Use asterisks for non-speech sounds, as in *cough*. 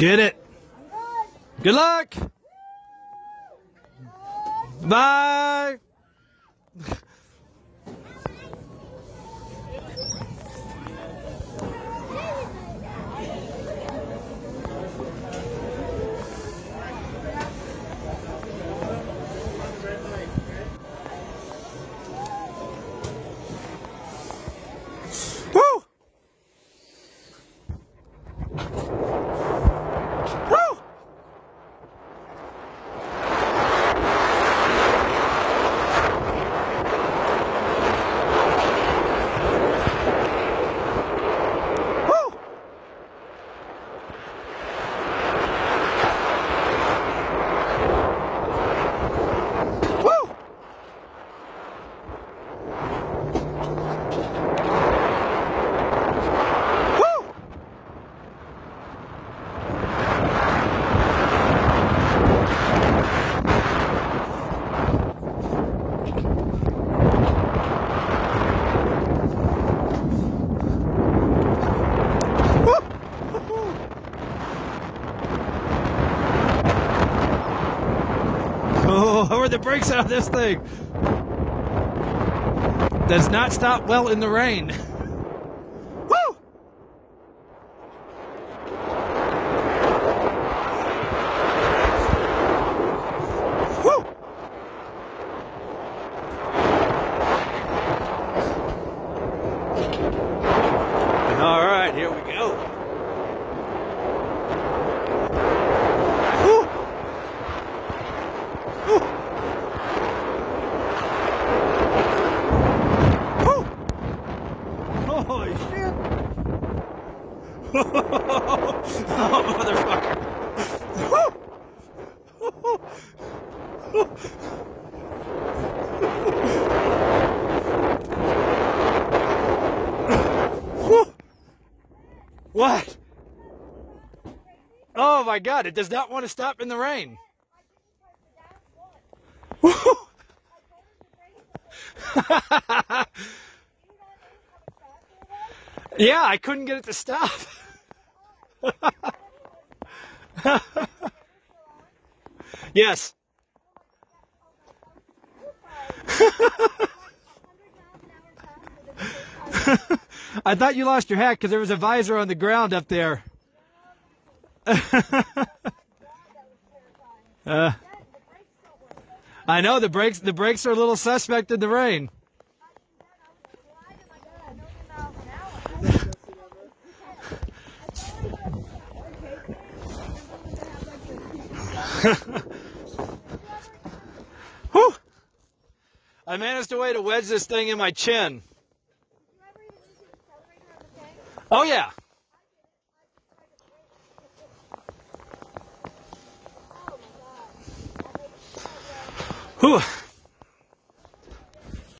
Get it. Good luck. Bye. Are the brakes on this thing? Does not stop well in the rain. *laughs* *laughs* oh, motherfucker! What? Oh my god, it does not want to stop in the rain. *laughs* Yeah, I couldn't get it to stop. *laughs* yes. I thought you lost your hat because there was a visor on the ground up there. *laughs* uh, I know the brakes. The brakes are a little suspect in the rain. *laughs* I managed a way to wedge this thing in my chin. Oh yeah. Whew.